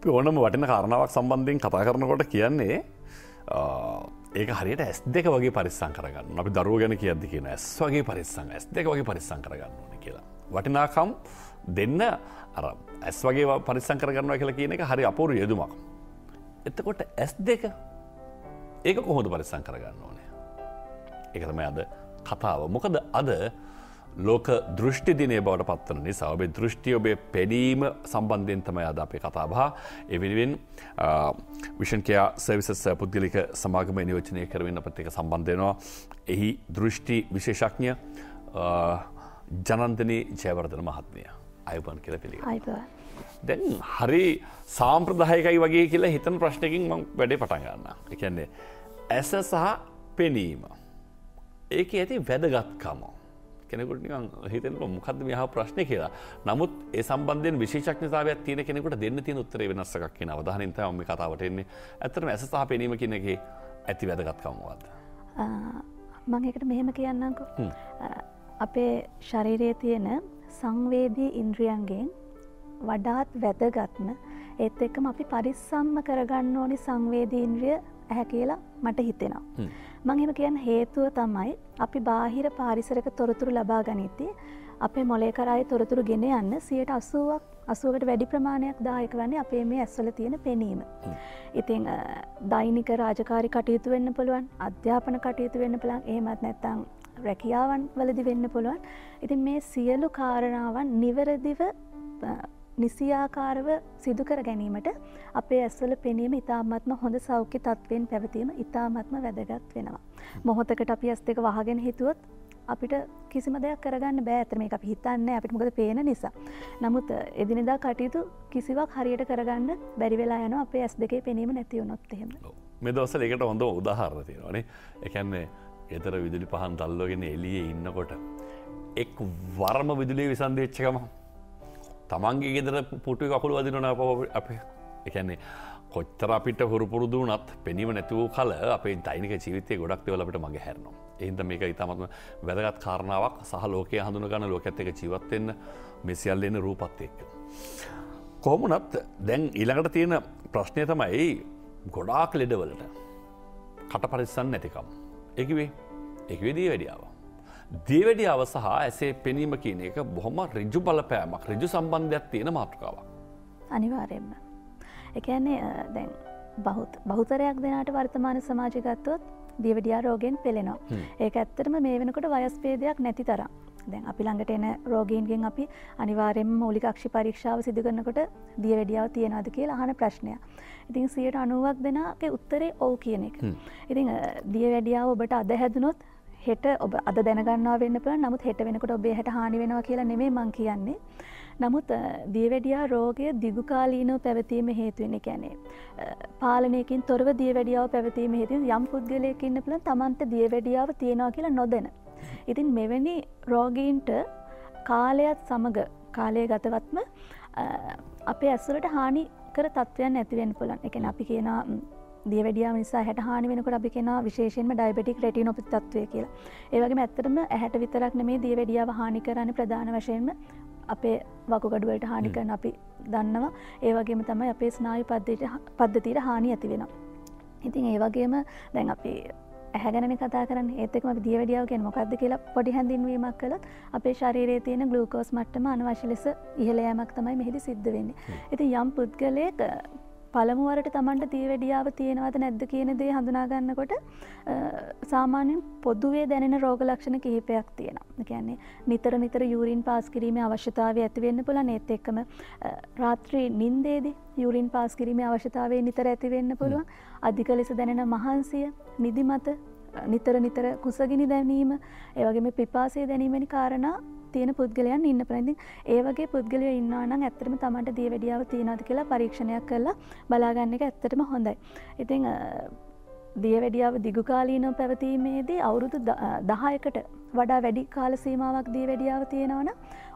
අපි ඕනම වටින කාරණාවක් සම්බන්ධයෙන් කතා කරනකොට කියන්නේ ඒක හරියට ඇස් දෙක වගේ පරිස්සං කරගන්න අපි දරුව ගැන කියද්දි කියන ඇස් වගේ පරිස්සං ඇස් දෙක වගේ පරිස්සං කරගන්න ඕන කියලා. වටිනාකම් දෙන්න අර ඇස් වගේ පරිස්සං කරගන්නවා කියලා කියන එක හරි අපූරු යෙදුමක්. එතකොට ඇස් දෙක ඒක කොහොඳ පරිස්සං කරගන්න ඕනේ. එකතම අද කතාව මොකද අද ලෝක දෘෂ්ටි දිනය බවට පත්වන නිසා ඔබේ දෘෂ්ටි ඔබේ පෙඩීම සම්බන්ධයෙන් තමයි අද අපේ කතාබහ එවිනිවෙන් විෂන්කයා සවිසස් පුද්ගලික සමාගම නියෝචනය කරවෙන්න පත්තික සම්බන්ධයනවා එහි දෘෂ්ටි විශේෂඥ ජනන්තනී ජයවර්ධන මහත්මය. අයපන් කියල පිළි දැන් හරි සාම්ප්‍රදායකයි වගේ කියලා හිතන ප්‍රශ්නකින් මං වැඩේ පටන්ගන්න එකන්නේ ඇස සහ පෙනීම. ඒක ඇති වැදගත්කමෝ කෙනෙකුට නිකන් හිතෙනකොට මොකද්ද මේ අහපු ප්‍රශ්නේ කියලා. නමුත් ඒ සම්බන්ධයෙන් විශේෂඥතාවයක් තියෙන කෙනෙකුට දෙන්න තියෙන උත්තරේ වෙනස් එකක් කියන අවධානයෙන් තමයි මේ කතාවට එන්නේ. ඇත්තටම ඇස සහ පෙනීම කියන එකේ ඇති වැදගත්කම මොකද්ද? මම ඒකට මෙහෙම කියන්නම්කෝ. අපේ ශරීරයේ තියෙන සංවේදී ඉන්ද්‍රියන්ගෙන් වඩාත් වැදගත්ම ඒත් එක්කම අපි පරිස්සම්ම කරගන්න ඕනි සංවේදී ඉන්ද්‍රිය ඇහැ කියලා මට හිතෙනවා. මං එම කියන්න හේතුව තමයි අපි බාහිර පාරිසරක තොරතුරු ලබා ගනිති අපේ මොලේ කරයි තොරතුරු ගෙන යන්න සියට අසුවක් අසුවට වැඩි ප්‍රමාණයක් දායක වන්නේ අපේ මේ ඇස්වල තියෙන පෙනීම. ඉතිං දෛනික රාජකාරි කටයුතු වෙන්න පුළුවන් අධ්‍යාපන කටයුතු වෙන්න පළන් ඒමත් නැත්තං රැකියාවන් වලදි වෙන්න පුළුවන්. ඉතින් මේ සියලු කාරණාවන් නිවැරදිව නිසියාකාරව සිදුකර ගැනීමට අපේ ඇස්වල පෙනීම ඉතාමත්ම හොඳ සෞඛ්‍ය තත්වයෙන් පැවතීම ඉතාමත්ම වැදගත් වෙනවා. මොහොතකට අපි ඇස් දෙක වහගෙන හිතුවොත් අපිට කිසිම දෙයක් කරගන්න බෑ ඇතම එක අපි හිතන්න අපිට මොකද පේන නිසා. නමුත් එදිනෙදා කටයුතු කිසිවක් හරියට කරගන්න බැරි වෙලා යන අපේ ඇස් දෙකේ පෙනීම නැතිවුණොත් එහෙම. මේ දවසල එකට හොඳ උදාහරණ තියෙනවානේ එකන්නේ එතර විදුලි පහන් තල්ලෝගෙන එලිය ඉන්නකොට එක් වර්ම විදුලිය විසන්දේච්චකම තමන්ගේ ගෙදර පුටු කකුළු වදිනන අප අප එකන්නේ කොච්තර අපිට හුරුපුරුදු වනත් පෙනීම නැතිවූ කල අපේ දෛනික ජීවිතය ගොඩක් දෙවලට මගේ හැරනවා. එහින්ද මේක ඉතාමත්ම වැදගත් කාරණාවක් සහ ලෝකය හඳුන ගන්න ලෝක ඇත්තක ජීවත්වෙන්න මෙසිියල්ලන්න රූපත් එක්ක. කොහොමුණත් දැන් ඊළඟට තියෙන ප්‍රශ්නය තමයි ගොඩාක් ලෙඩවලට කට පරිස්සන්න නැතිකම්. එකවේ එකවේදී වැඩියාව. දේවැඩියාව සහ ඇසේ පෙනීම කියන එක බොහොම රිජු බලපෑමක් රිජු සම්බන්ධයක් තියෙන මාතෘකාවක්. අනිවාරයෙන්ම. එකන්නේ දැන් බහුත් බහුතරයක් දෙනාට වර්තමාන සමාජගත්තොත් දියවඩියා රෝගෙන් පෙළෙනවා. ඒක ඇත්තරම මේ වෙනකොට වයස්පේදයක් නැති තරම්. දැන් අපි ළඟට එන රෝගීන්ගෙන් අපි අනිවාරෙන් මූලිකක්ෂි පරීක්ෂාව සිදුගන්නකොට දිය වැඩියාව තියෙනද කියලා අහන ප්‍රශ්නය. ඉතින් සියට අනුවක් දෙනාගේ උත්තරේ ඕ කියන එක. ඉතින් දිය වැඩියාව ඔබට අද හැදනොත් හෙට ඔබ අද දැනගන්නවා වෙන්න පල නමුත් හෙට වෙනකොට ඔබේ හට හානි වෙනවා කියලා නෙමේ මං කියන්නේ. නමුත් දියවැඩියා රෝගය දිගුකාලීනව පැවතීම හේතුවෙන කැනේ. පාලනයකින් තොරව දියවැඩියාව පැවතීම හේතු යම් පුද්ගලයකින්න පල තමන්ට දියවැඩියාව තියෙනවා කියලා නොදෙන. ඉතින් මෙවැනි රෝගීන්ට කාලයත් සමග කාලය ගතවත්ම අපේ ඇස්සලට හානි කර තත්වයන් ඇතිවෙන් පුලන් එක අපි කියනා දියවැඩියාව නිසා හැට හානි වෙනකට අපි කෙන විශේෂෙන්ම ඩයිබටික් රැටි නොපි තත්වය කියලා. ඒවගේ ඇත්තරම ඇහැට විතරක් නෙමේ දියවැඩියාව හානි කරන්න ප්‍රධාන වශයෙන්ම අපේ වකුගඩුවලට හානි කරන අපි දන්නවා. ඒවගේම තමයි අපේ ස්නායු පද්ධතියට හානි ඇති වෙන. ඉතින් ඒවගේම දැන් අපි ඇහැගැන කතා කරන්න. ඒතෙක්ම දියවැඩියාවගෙන් මොකක්ද කියලා පොඩි හැඳින්වීමක් කළත් අපේ ශරීරයේ තියෙන ගලූකෝස් මට්ටම අනවශි ලෙස ඉහළයමක් තමයි මෙහිදි සිද්ධ වෙන්නේ. ඉති යම් පුද්ගලයෙක් පළමුුවරට තමන්ට තියවැඩියාව තියෙනවද නැද්ද කියන දේ හඳුනාගන්නකොට සාමාන්‍යෙන් පොදුවේ දැනෙන රෝග ලක්ෂණ කිහිපයක් තියෙන. කියන්නේ නිතර නිතර යුරින් පාස් කිරීම අවශ්‍යතාව ඇතිවෙන්න පුළ නේත් එක්කම රාත්‍රී නින්දේදී යුරින් පාස් කිරීම අවශ්‍යතාවේ නිතර ඇතිවෙන්න පුළුවන්. අධික ලෙස දැනෙන මහන්සිය නිදිමත නිතර නිතර කුසගිනි දැනීම ඒවගේම පිපාසේ දැනීමනි කාරණා තියෙන පුද්ගලයන් ඉන්න පැති ඒවගේ පුද්ගලය ඉන්නවනම් ඇත්තරම තමට දිය වැඩියාව තියෙනද කියලා පරීක්ෂණයක් කරලා බලාගන්න එක ඇත්තටම හොඳයි. ඉතිං දිය වැඩියාව දිගුකාලීනව පැවතීමේදී අවුරුදු දහයකට වඩා වැඩි කාල සීමාවක් දී වැඩියාව තියෙනවන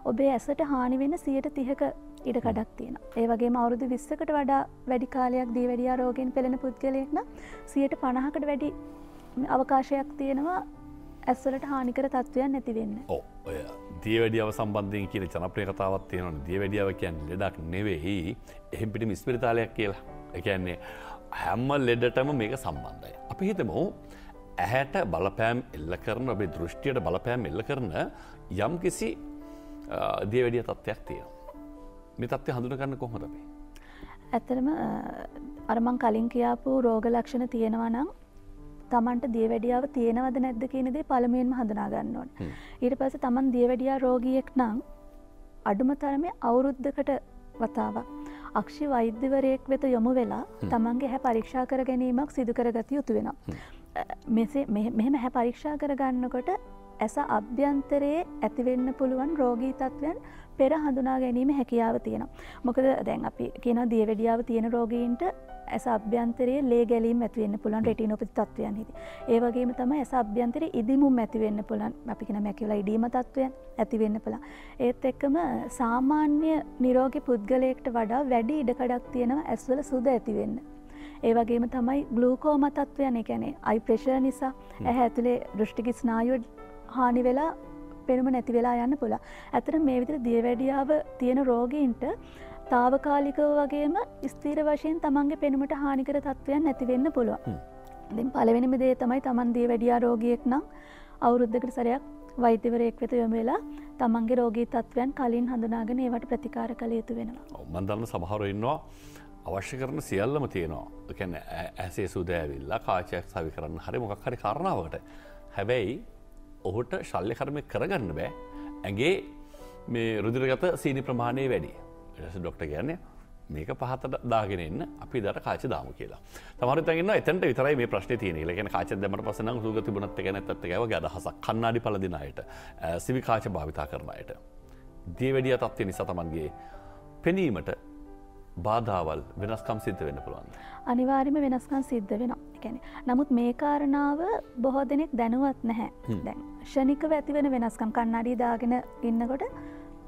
ඔබේ ඇසට හානි වෙන සියට තිහක ඉඩ කඩක් තියෙන. ඒවගේ අවුරුදු විස්සකට වඩා වැඩි කාලයක් දී වැඩියා රෝගෙන් පෙළෙන පුද්ගලයෙක්න සියට පණහකට වැඩි අවකාශයක් තියෙනවා ඇස්වලට හානිකර තත්ත්වයන් නැතිවෙන්න. ඔය දියවැඩියාව සම්බන්ධයෙන් කියන ජනප්‍රිය කතාවත් තියෙනවන දියවැඩියාව කියන් ලෙඩක් නෙවෙයි එහෙම පිටි මිස්පිරිතාලයක් කියලා එකන්නේ හැම්ම ලෙඩටම මේක සම්බන්ධයි. අපි හිතමු ඇහැට බලපෑම් එල්ල කරන ඔබේ දෘෂ්ටියට බලපෑම් එල්ල කරන යම් කිසි දියවැඩිය තත්ත්වයක් තියෙන. මේ තත්ත්වය හඳුනගන්න කොහොමදබේ. ඇතරම අරමං කලින් කියාපු රෝග ලක්ෂණ තියෙනවා නම් තමන්ට දියවැඩියාව තියෙනවද නැද්ද කියනදේ පළමයෙන්ම හඳනාගන්න ඕන. ඊට පස තමන් දියවැඩියා රෝගියෙක් නං අඩුම තරමේ අවුරුද්ධකට වතාවක්. අක්ෂි වෛද්‍යවරයෙක් වෙත යොමු වෙලා තමන්ගේ හැ පරීක්ෂා කර ගැනීමක් සිදු කරගත යුතු වෙන. මෙසේ මෙහෙම හැ පරීක්ෂා කරගන්නකොට ඇස අභ්‍යන්තරයේ ඇතිවෙන්න පුළුවන් රෝගී තත්වයන් පෙර හඳුනා ගැනීම හැකියාව තියෙන. මොකද දැන් අපි කියන දියවැඩියාව තියෙන රෝගීන්ට ඇස අභ්‍යන්තරයේ ලේ ගැලීම් ඇතිවෙන්න පුළන් රෙටිනොපති තත්වයන් හිද. ඒවගේම තම ඇස අභ්‍යන්තර ඉදිමුම් ඇතිවෙන්න පුළන් අපිකෙන මැකිවලා ඉඩීම තත්වයන් ඇතිවෙන්න පුළා. ඒත් එක්කම සාමාන්‍ය නිරෝග පුද්ගලයෙක්ට වඩා වැඩි ඉඩකඩක් තියෙනවා ඇස්වල සුද ඇතිවෙන්න. ඒවගේම තමයි ගලූකෝම තත්වයන එකැනේ අයි ප්‍රේෂය නිසා ඇහැ ඇතුළේ දෘෂ්ටිකි ස්නායුඩ් හානි වෙලා පෙනුම නැති වෙලා යන්න පුළ ඇතර මේ විතර දියවැඩියාව තියෙන රෝගීන්ට තාවකාලිකව වගේම ස්තීර වශයෙන් තමන්ගේ පෙනුමට හානිකර තත්ත්වයන් නැතිවෙන්න පුළුව දෙම් පලවෙනිම දේ තමයි තමන්දී වැඩියා රෝගියෙක් නම් අවුරුද්ධකට සරයක් වෛද්‍යවරයෙක් වෙත යොම වෙලා තමන්ගේ රෝගී තත්වයන් කලින් හඳුනාගෙන ඒවට ප්‍රතිකාර කළ යුතු වෙනවා. මන්දන්න සමහර ඉන්නවා අවශ්‍ය කරන සියල්ලම තියෙනවා. එකැන ඇසේ සුදෑවිල්ලා කාචයක් සවි කරන්න හරි මොකක් හරි කරනාවට හැබැයි ඔහුට ශල්්‍ය කරමය කරගන්න බෑ. ඇගේ මේ රුදිරගත සීනි ප්‍රමාණය වැඩි. එස ඩොක්ට කියන්නේ මේක පහතට දාගෙනන්න අපි දර කාච දාම කියලා. තමරතගෙන එතට විතරයි මේ ප්‍රශ්න තියන ලගෙන කාච දෙමට පසන සුග තිබුණත් ගැන ඇත්තකව ගදහසක් කන්නාඩි පලදිනයට සිවි කාච භාවිතා කරනයට. දියවැඩිය තත්වය නිසා තමන්ගේ පෙනීමට බාධාවල් වෙනස්කම් සිද්ධ වෙන්න පුළුවන්. අනිවාර්යම වෙනස්කම් සිද්ධ වෙන එකැන. නමුත් මේ කාරණාව බොහෝ දෙනෙක් දැනුවත් නැහැ දැන් ෂණිකව ඇතිවෙන වෙනස්කම් කන්නඩී දාගෙන ඉන්නකොට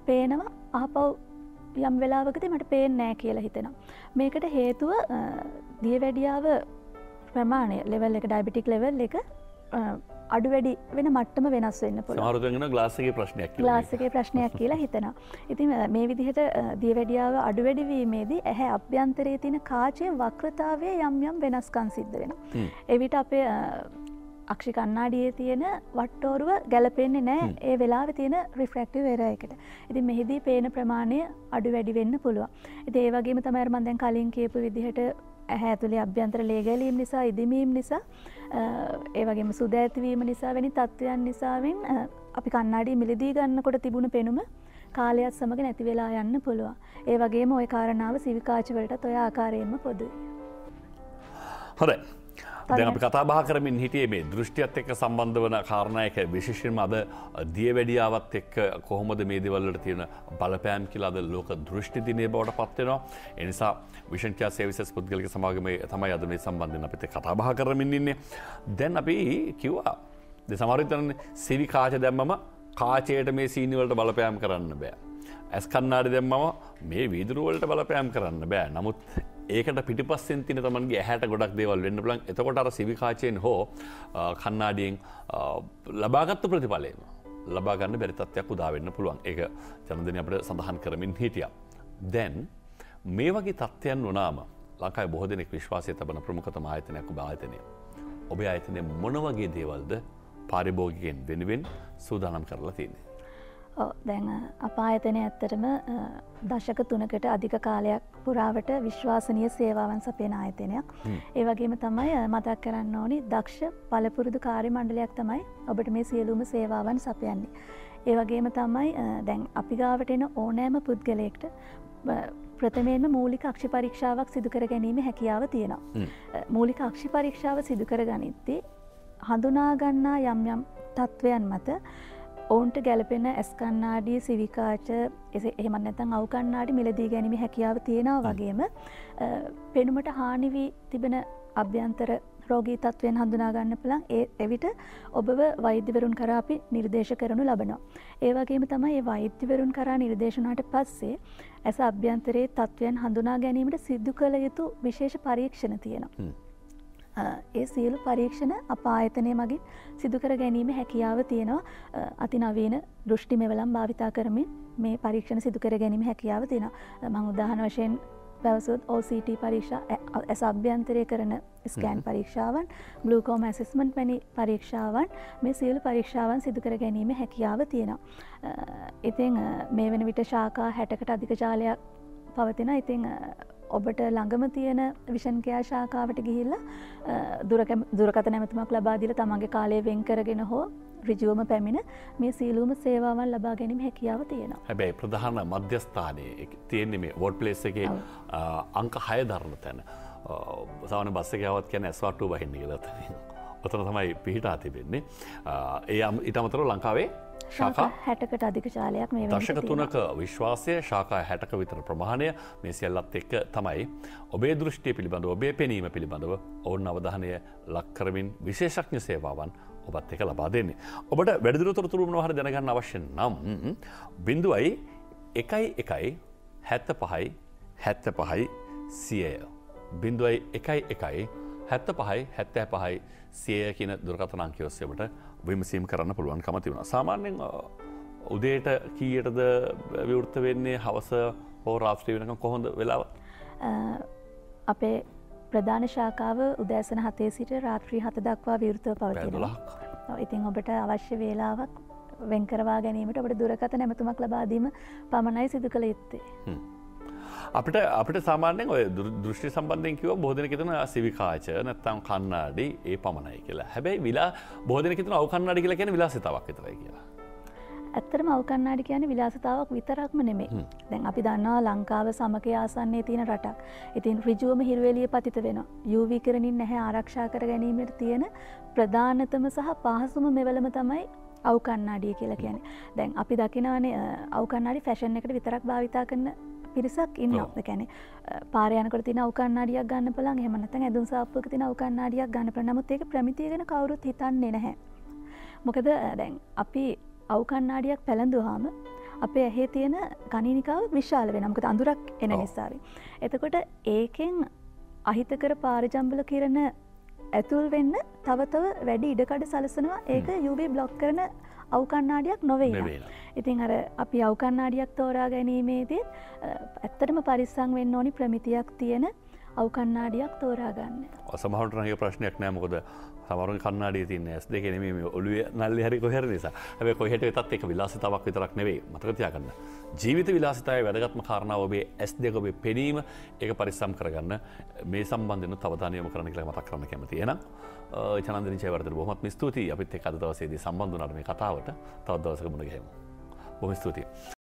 පේනවා ආපව් යම් වෙලාවකති මට පේෙන් නෑ කියලා හිතෙනවා. මේකට හේතුව දියවැඩියාව ප්‍රමාණය ලෙවල් එක ඩයිබිටික් ලෙවල් එක අඩු වැඩි වෙන මට්ටම වෙනස් වෙන්න පුළ මාරුතගෙන ගලාසගේ ප්‍රශ්නයක් ලාසගේ ප්‍රශ්නයක් කියලා හිතෙනවා. ඉතින් මේ විදිහට දියවැඩියාව අඩු වැඩිවීමේදී ඇහැ අභ්‍යන්තරයේ තින කාචය වක්‍රතාවය යම් යම් වෙනස්කන් සිද්ධ වෙන. එවිට අපේ අක්ෂි කන්නාඩියේ තියෙන වට්ටෝරුව ගැලපෙන්නේ නෑ ඒ වෙලා තියෙන රිෆ්‍රක්ටව වෙරයකට. ඉති මෙහිදී පේන ප්‍රමාණය අඩු වැඩි වෙන්න පුළුව. ඉති ඒවගේම තමයිර්මන්දැන් කලින් කියපු විදිහට ඇහැ ඇතුළේ අභ්‍යන්තර ලේගැලීම් නිසා ඉදිමීම් නිසා ඒවගේම සුද ඇතිවීම නිසා වැනි තත්ත්වයන් නිසාවෙන් අපි කන්නාඩී මිලදී ගන්නකොට තිබුණ පෙනුම කාලයක් සමඟ නැති වෙලා යන්න පුළුවන්. ඒ වගේම ඔය කාරණාව සිවිකාචවලට ඔය ආකාරයෙන්ම පොදුයි. හොරයි. දැන් අපි කතා බා කරමින් හිටියේ මේ දෘෂ්ටියත් එක්ක සම්බන්ධ වන කාරණයක විශේෂයෙන්ම අද දියවැඩියාවත් එක්ක කොහොමද මේ දේවල්වලට තියෙන බලපෑම් කියලා අද ලෝක දෘෂ්ටි දිනේ බවට පත් වෙනවා. ඒ නිසා විෂන් කියා සර්විසස් පුද්ගලික සමාගමේ තමයි අද මේ සම්බන්ධයෙන් අපිට කතා බහ කරමින් ඉන්නේ. දැන් අපි කිව්වා ද සමහර සිවි කාච දැම්මම කාචයට මේ සීනිවලට බලපෑම් කරන්න බෑ. ඇස් කන්නාඩි දැම්මම මේ වීදුරුවලට බලපෑම් කරන්න බෑ නමුත් ඒකට පිටිපස්සෙන් තින තමන්ගේ හැට ගොඩක් දේවල් වෙන්න බලන් එතකොට අර සිවිකාචයෙන් හෝ කන්නාඩියෙන් ලබාගත්තු ප්‍රතිඵලයම ලබාගන්න බැරිතත්වයක් උදාවෙන්න පුළුවන් ඒ ජනදන අපට සඳහන් කරමින් හිටිය. දැන් මේ වගේ තත්ත්වයන් වනාම ලංකායි බොහ දෙනෙක් විශ්වාසය තබන ප්‍රමුඛතම ආයතනයක් භාතනය. ඔබේ ආයතනය මොනවගේ දේවල්ද පාරිභෝගිකෙන් වෙනුවෙන් සූදානම් කරලා තියන්නේ. දැන් අපායතනය ඇත්තටම දශක තුනකට අධික කාලයක් පුරාවට විශ්වාසනය සේවාවන් සපේන ආයතනයක්. ඒ වගේම තමයි මතක් කරන්න ඕනි දක්ෂ පලපුරුදු කාරි මණ්ඩලයක් තමයි ඔබට මේ සියලුම සේවාවන් සපයන්නේ. ඒ වගේම තමයි දැන් අපිගාවට එන ඕනෑම පුද්ගලයෙක්ට ප්‍රථමයෙන්ම මූලික අක්ෂි පරීක්ෂාවක් සිදුකර ගැනීම හැකියාව තියෙනවා. මූලික අක්ෂි පරීක්ෂාව සිදුකර ගනිද්දී හඳුනාගන්නා යම් යම් තත්ත්වයන් මත ඔවුන්ට ගැලපෙන ඇස්කන්නාඩිය සිවිකාච එසේ එහමත් නැතන් අවකන්නාඩි මිලදී ගැනීම හැකියාව තියෙනවා වගේම පෙනුමට හානිවී තිබෙන අභ්‍යන්තර රෝගී තත්වයෙන් හඳුනාගන්න පුළන් ඒ එවිට ඔබව වෛද්‍යවරුන් කර අපි නිර්දේශ කරනු ලබනවා. ඒවගේම තමයි ඒ වෛද්‍යවරුන් කරා නිර්දේශනාට පස්සේ ඇස අභ්‍යන්තරයේ තත්ත්වයන් හඳුනා ගැනීමට සිද්ධ කළ යුතු විශේෂ පරීක්ෂණ තියෙනවා. ඒ සියලු පරීක්ෂණ අප ආයතනය මගින් සිදුකර ගැනීම හැකියාව තියෙනවා. අති නවීන දෘෂ්ටි මෙවලම් භාවිතා කරමින් මේ පරීක්ෂණ සිදුකර ගැනීම හැකියාව තියෙන මං උදාහන වශයෙන් පැවසුත් OCT පරීක්ෂා ඇස අභ්‍යන්තරය කරන ස්කෑන් පරීක්ෂාවන් ගලූකෝම ඇසස්මන්ට් වැනි පරීක්ෂාවන් මේ සියලු පරීක්ෂාවන් සිදුකර ගැනීම හැකියාව තියෙනවා. ඉතිං මේ වන විට ශාකා හැටකට අධික ජාලයක් පවතින ඉතිං ඔබට ළඟම තියෙන විෂන්කයා ශාකාවට ගිහිල්ල දුරකත නැමතුමක් ලබාදිල තමන්ගේ කාලය වෙන් කරගෙන හෝ රිජුවම පැමිණ මේ සීලූම සේවාවන් ලබා ගැනීම හැකියාව තියෙනවා. හැබැයි ප්‍රධාන මධ්‍යස්ථානය තියෙන්නේ මේ වෝඩ් පලේස් එක අංක හය ධරණ තැන සවන බස්සකයාවත් කියන ඇස්වාට්ටු බහින්න කියලත. ඔතන තමයි පිහිටා තිබෙන්නේ. ඒ ඉට අමතර ලංකාවේ හැටකට අධික ශාලයක් මේ දර්ශක තුනක විශ්වාසය ශාකා හැටක විතර ප්‍රමාණය මේ සියල්ලත් එක්ක තමයි ඔබේ දෘෂ්ටිය පිළිබඳව ඔබේ පෙනීම පිළිබඳව ඔවුන් අවධානය ලක්කරමින් විශේෂඥ සේවාවන් ඔබත් එක ලබා දෙන්නේ. ඔබට වැඩදිර තොරතුරුම හර දැනගන්න අවශ්‍ය නම් බිඳුවයි එකයි එකයි හැත්ත පහයි හැත්ත පහයි සියය. බිඳුවයි එකයි එකයි හැත්ත පහයි හැත්තෑ පහයි සියය කියන දුරකතනංකයොස්සයට විමසීම් කරන්න පුළුවන් කමති වුණ. සාමාන්‍යෙන් උදේට කීයටද විවෘත්ත වෙන්නේ හවස හෝ රාස්ත්‍රී වෙනක කොහොඳ වෙලාව. අපේ ප්‍රධාන ශාකාව උදෑසන හතේ සිට රාත්‍රී හත දක්වා විවෘතව පවතිලා. ඉතින් ඔබට අවශ්‍ය වේලාවක් වෙන්කරවා ගැනීමට ඔබට දුරකත නැමතුමක් ලබාදීම පමණයි සිදු කළ යුත්තේ. අපිට අපිට සාමාන්‍යෙන් ඔය දෘෂ්ටි සම්බන්ධයෙන් කිව බෝධන කිතන සිවිකාච නැත්තම් කන්නාඩි ඒ පමණයි කියලා. හැබැයි විලා බෝධන කිතන අවකන්නාඩි කියලා කියන විලාසිතාවක් විතරයි කියලා. ඇත්තරම අවකන්නාඩි කියන විලාසතාවක් විතරක්ම නෙමේ දැන් අපි දන්නවා ලංකාව සමක ආසන්නේ තියෙන රටක්. ඉතින් රිජුවම හිරවෙලිය පතිත වෙන යුවී කරනින් නැහැ ආරක්ෂා කර ගැනීමට තියෙන ප්‍රධානතම සහ පහසුම මෙවලම තමයි අවකන්නාඩිය කියලා කියන දැන් අපි දකිනවනේ අවකන්නාඩි ෆැෂන් එකට විතරක් භාවිතා කරන පිරිසක් ඉන්න කැන පාරයනකට තින අවකන්නාඩියක් ගන්න පලන් එමනත ඇදුම් සාප්පක තින අවකන්නාඩියක් ගන්න ප්‍රනමුත් ඒක ප්‍රමිතියගෙන කවරුත් හිතන්නේ නැහැ. මොකද දැන් අපි අවකන්නාඩියක් පැළඳුහාම අපේ ඇහේ තියෙන ගනිනිකාව විශාල වෙනමකද අඳුරක් එන නිසාාව. එතකොට ඒකෙන් අහිතකර පාරජම්බල කිරණ ඇතුල් වෙන්න තවතව වැඩි ඉඩකඩ සලසනවා. ඒක යුබේ බ්ලොක් කරන අවකන්නාඩියක් නොවේ ඉතින් අර අපි අවකන්නාඩියක් තෝරා ගැනීමේදී ඇත්තටම පරිස්සං වෙන්න ඕනි ප්‍රමිතියක් තියෙන අවකන්නාඩියක් තෝරාගන්න සමහටනගේ ප්‍රශ්නයක් නෑමකොද සමරු කන්නාඩිය තින්න ඇස් දෙකෙනීම ඔලුව නල්ල හරි කොහර නිසා. ඇ කොහට තත් එක විලාසිතාවක් විතරක් නෙවේ මතකතියාගන්න ජීවිත විලාසිතය වැදගත්ම කාරණාව ඔබේ ඇස් දෙක ඔබේ පෙනීම. ඒක පරිස්සම් කරගන්න. මේ සම්බන්ධන තවධානයම කරන කියලා මතක් කරන කැමතියෙන චනන්දන චයවරද බොහමත් ස්තුතියි. අපිත් එක් අද දවසේදී සම්බන්ධනට මේ කතාවට තවත් දවසක මුණ ගැහෙමු. බොම ස්තුතියි.